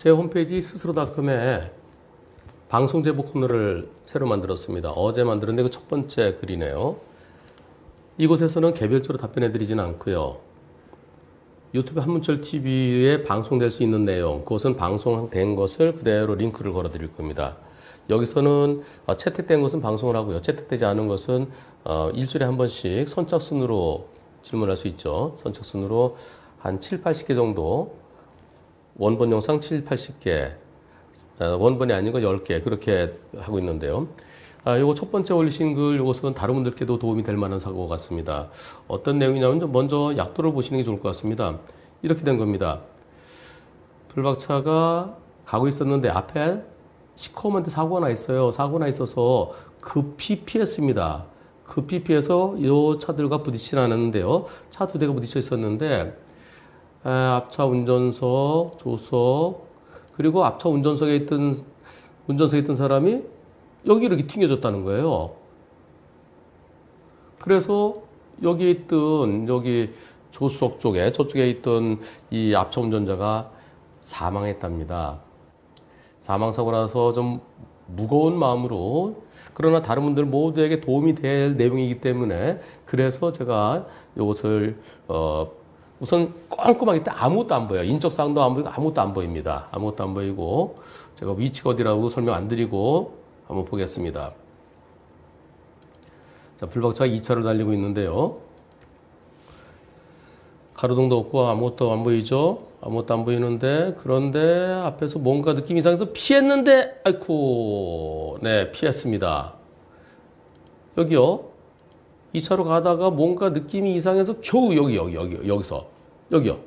제 홈페이지 스스로닷컴에 방송 제보 코너를 새로 만들었습니다. 어제 만들었는데 그 첫 번째 글이네요. 이곳에서는 개별적으로 답변해 드리지는 않고요. 유튜브 한문철 TV에 방송될 수 있는 내용, 그것은 방송된 것을 그대로 링크를 걸어 드릴 겁니다. 여기서는 어, 채택된 것은 방송을 하고요. 채택되지 않은 것은 어, 일주일에 한 번씩 선착순으로 질문할 수 있죠. 선착순으로 한 7, 80개 정도 원본 영상 7, 80개 어, 원본이 아닌 건 10개 그렇게 하고 있는데요. 아, 요거 첫 번째 올리신 글 요것은 다른 분들께도 도움이 될 만한 사고 같습니다. 어떤 내용이냐면 먼저 약도를 보시는 게 좋을 것 같습니다. 이렇게 된 겁니다. 불박차가 가고 있었는데 앞에 시커먼데 사고가 나 있어요. 사고가 나 있어서 급히 피했습니다. 급히 피해서 이 차들과 부딪히지 않았는데요. 차 두 대가 부딪혀 있었는데 아, 앞차 운전석, 조석 그리고 앞차 운전석에 있던 운전석에 있던 사람이 여기 이렇게 튕겨졌다는 거예요. 그래서 여기 있던 여기 조수석 쪽에 저쪽에 있던 이 앞차 운전자가 사망했답니다. 사망 사고 나서 좀 무거운 마음으로 그러나 다른 분들 모두에게 도움이 될 내용이기 때문에 그래서 제가 이것을 어 우선 꼼꼼하게 딱 아무것도 안 보여요. 인적 사항도 안 보이고 아무것도 안 보입니다. 아무것도 안 보이고 제가 위치가 어디라고 설명 안 드리고 한번 보겠습니다. 자, 불박차가 2차로 달리고 있는데요. 가로등도 없고 아무것도 안 보이죠? 아무것도 안 보이는데 그런데 앞에서 뭔가 느낌 이상해서 피했는데 아이쿠 네 피했습니다. 여기요. 2차로 가다가 뭔가 느낌이 이상해서 겨우 여기 여기 여기 여기서 여기요.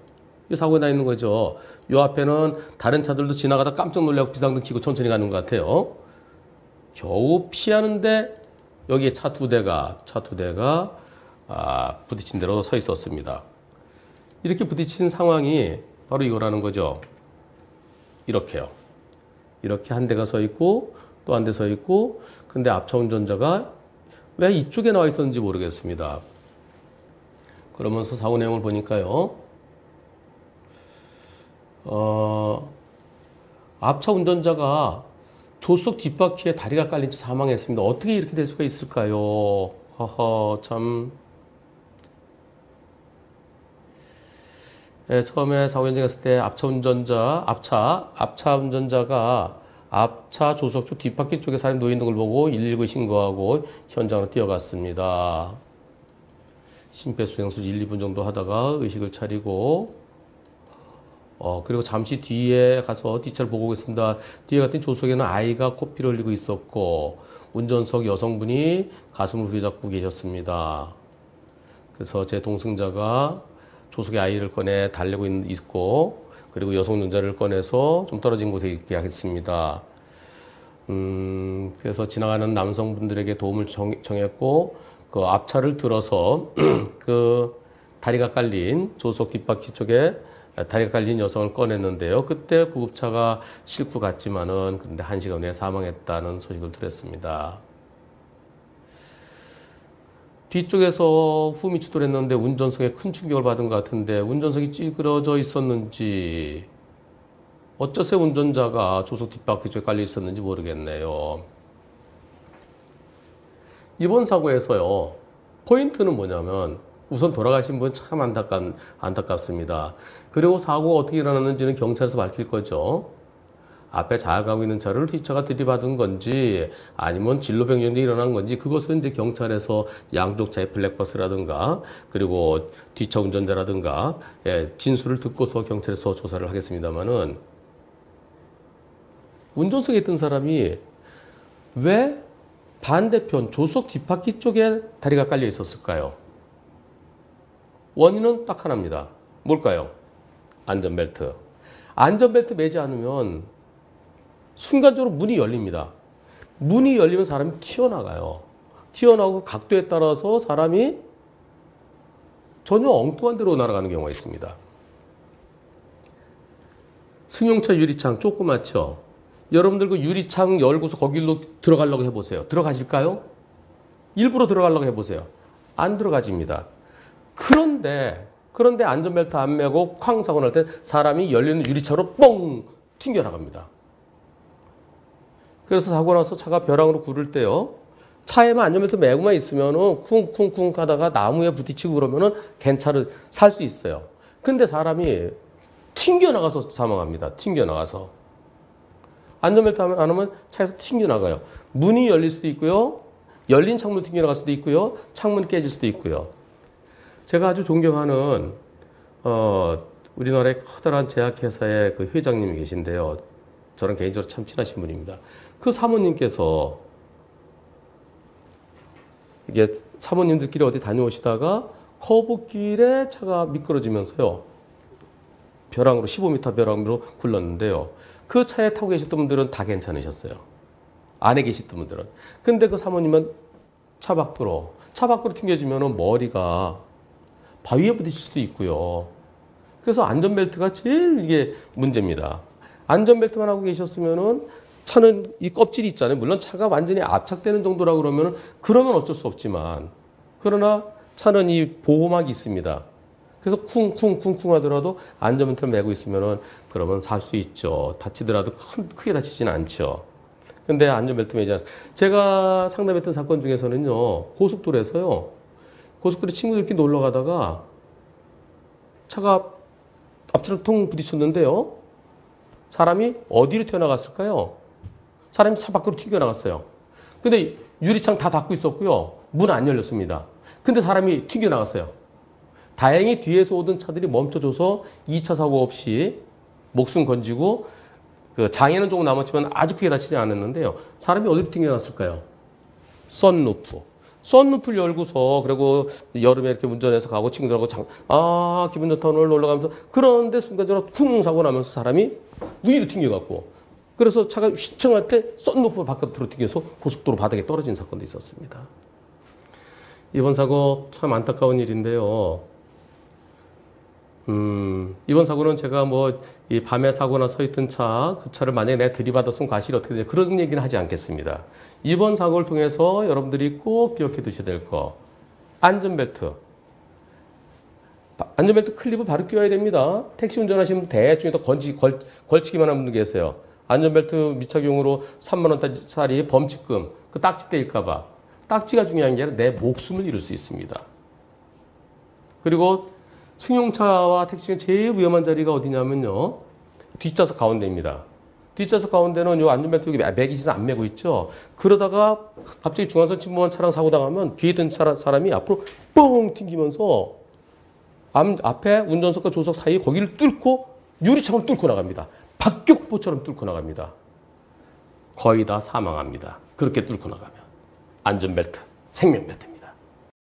이 사고가 나 있는 거죠. 요 앞에는 다른 차들도 지나가다 깜짝 놀라고 비상등 켜고 천천히 가는 것 같아요. 겨우 피하는데 여기에 차 두 대가 차 두 대가 아, 부딪힌 대로 서 있었습니다. 이렇게 부딪힌 상황이 바로 이거라는 거죠. 이렇게요. 이렇게 한 대가 서 있고 또 한 대 서 있고 근데 앞차 운전자가 왜 이쪽에 나와 있었는지 모르겠습니다. 그러면서 사고 내용을 보니까요. 어, 앞차 운전자가 조수석 뒷바퀴에 다리가 깔린 채 사망했습니다. 어떻게 이렇게 될 수가 있을까요? 허허, 참. 예, 처음에 사고 현장에 갔을 때 앞차 운전자, 앞차, 앞차 운전자가 앞차 조수석 쪽 뒷바퀴 쪽에 사람이 있는 걸 보고 119 신고하고 현장으로 뛰어갔습니다. 심폐소생술 1, 2분 정도 하다가 의식을 차리고 어, 그리고 잠시 뒤에 가서 뒷차를 보고 있습니다. 뒤에 갔더니 조수석에는 아이가 코피를 흘리고 있었고, 운전석 여성분이 가슴을 후려잡고 계셨습니다. 그래서 제 동승자가 조수석에 아이를 꺼내 달래고 있- 있고, 그리고 여성 운전자를 꺼내서 좀 떨어진 곳에 있게 하겠습니다. 음, 그래서 지나가는 남성분들에게 도움을 청, 청했고, 그 앞차를 들어서 그 다리가 깔린 조수석 뒷바퀴 쪽에 다리가 깔린 여성을 꺼냈는데요. 그때 구급차가 싣고 갔지만은 근데 한 시간 후에 사망했다는 소식을 들었습니다. 뒤쪽에서 흠이 추돌 했는데 운전석에 큰 충격을 받은 것 같은데 운전석이 찌그러져 있었는지 어쩌세 운전자가 조석 뒷바퀴 쪽에 깔려 있었는지 모르겠네요. 이번 사고에서요 포인트는 뭐냐면 우선 돌아가신 분 참 안타깝, 안타깝습니다. 그리고 사고가 어떻게 일어났는지는 경찰에서 밝힐 거죠. 앞에 잘 가고 있는 차를 뒷차가 들이받은 건지 아니면 진로 변경이 일어난 건지 그것은 이제 경찰에서 양쪽 차의 블랙박스라든가 그리고 뒷차 운전자라든가 예, 진술을 듣고서 경찰에서 조사를 하겠습니다만은 운전석에 있던 사람이 왜 반대편 조수석 뒷바퀴 쪽에 다리가 깔려 있었을까요? 원인은 딱 하나입니다. 뭘까요? 안전벨트. 안전벨트 매지 않으면 순간적으로 문이 열립니다. 문이 열리면 사람이 튀어나가요. 튀어나오고 각도에 따라서 사람이 전혀 엉뚱한 데로 날아가는 경우가 있습니다. 승용차 유리창 조그맣죠? 여러분들 그 유리창 열고서 거길로 들어가려고 해보세요. 들어가실까요? 일부러 들어가려고 해보세요. 안 들어가집니다. 그런데, 그런데 안전벨트 안 매고 쾅 사고 날 때 사람이 열리는 유리창으로 뻥 튕겨나갑니다. 그래서 사고 나서 차가 벼랑으로 구를 때요. 차에만 안전벨트 매고만 있으면은 쿵쿵쿵 가다가 나무에 부딪히고 그러면은 괜찮을 살 수 있어요. 근데 사람이 튕겨 나가서 사망합니다. 튕겨 나가서 안전벨트 안 하면 차에서 튕겨 나가요. 문이 열릴 수도 있고요. 열린 창문 튕겨 나갈 수도 있고요. 창문 깨질 수도 있고요. 제가 아주 존경하는 어, 우리나라의 커다란 제약회사의 그 회장님이 계신데요. 저랑 개인적으로 참 친하신 분입니다. 그 사모님께서 이게 사모님들끼리 어디 다녀오시다가 커브길에 차가 미끄러지면서요. 벼랑으로 15m 벼랑으로 굴렀는데요. 그 차에 타고 계셨던 분들은 다 괜찮으셨어요. 안에 계셨던 분들은. 근데 그 사모님은 차 밖으로 차 밖으로 튕겨지면 머리가 바위에 부딪힐 수도 있고요. 그래서 안전벨트가 제일 이게 문제입니다. 안전벨트만 하고 계셨으면은 차는 이 껍질이 있잖아요. 물론 차가 완전히 압착되는 정도라 그러면은 그러면 어쩔 수 없지만 그러나 차는 이 보호막이 있습니다. 그래서 쿵쿵쿵쿵 하더라도 안전벨트를 메고 있으면은 그러면 살 수 있죠. 다치더라도 큰, 크게 다치지는 않죠. 근데 안전벨트 매지 않 제가 상담했던 사건 중에서는요. 고속도로에서요. 고속도로 친구들끼리 놀러 가다가 차가 앞차로 통 부딪혔는데요. 사람이 어디로 튀어나갔을까요? 사람이 차 밖으로 튀겨나갔어요. 근데 유리창 다 닫고 있었고요. 문 안 열렸습니다. 근데 사람이 튀겨나갔어요. 다행히 뒤에서 오던 차들이 멈춰줘서 2차 사고 없이 목숨 건지고 그 장애는 조금 남았지만 아주 크게 다치지 않았는데요. 사람이 어디로 튕겨났을까요? 썬루프. 썬루프를 열고서 그리고 여름에 이렇게 운전해서 가고 친구들하고 장, 아 기분 좋다 오늘 놀러 가면서 그런데 순간적으로 쿵 사고 나면서 사람이 위로 튕겨갔고 그래서 차가 휘청할 때 썬루프 바깥으로 튕겨서 고속도로 바닥에 떨어진 사건도 있었습니다. 이번 사고 참 안타까운 일인데요. 음, 이번 사고는 제가 뭐 이 밤에 사고나 서 있던 차, 그 차를 만약에 내가 들이받았으면 과실이 어떻게 되지 그런 얘기는 하지 않겠습니다. 이번 사고를 통해서 여러분들이 꼭 기억해 두셔야 될 거. 안전벨트. 바- 안전벨트 클립을 바로 끼워야 됩니다. 택시 운전하시는 분 대충 걸치기만 하는 분들 계세요. 안전벨트 미착용으로 3만 원짜리 범칙금, 그 딱지 떼일까봐. 딱지가 중요한 게 아니라 내 목숨을 잃을 수 있습니다. 그리고 승용차와 택시 중에 제일 위험한 자리가 어디냐면요. 뒷좌석 가운데입니다. 뒷좌석 가운데는 요 안전벨트 여기 매기 시안 매고 있죠. 그러다가 갑자기 중앙선 침범한 차랑 사고 당하면 뒤에 차- 사람이 앞으로 뻥 튕기면서 앞, 앞에 운전석과 조석 사이 거기를 뚫고 유리창을 뚫고 나갑니다. 박격포처럼 뚫고 나갑니다. 거의 다 사망합니다. 그렇게 뚫고 나가면 안전벨트, 생명벨트입니다.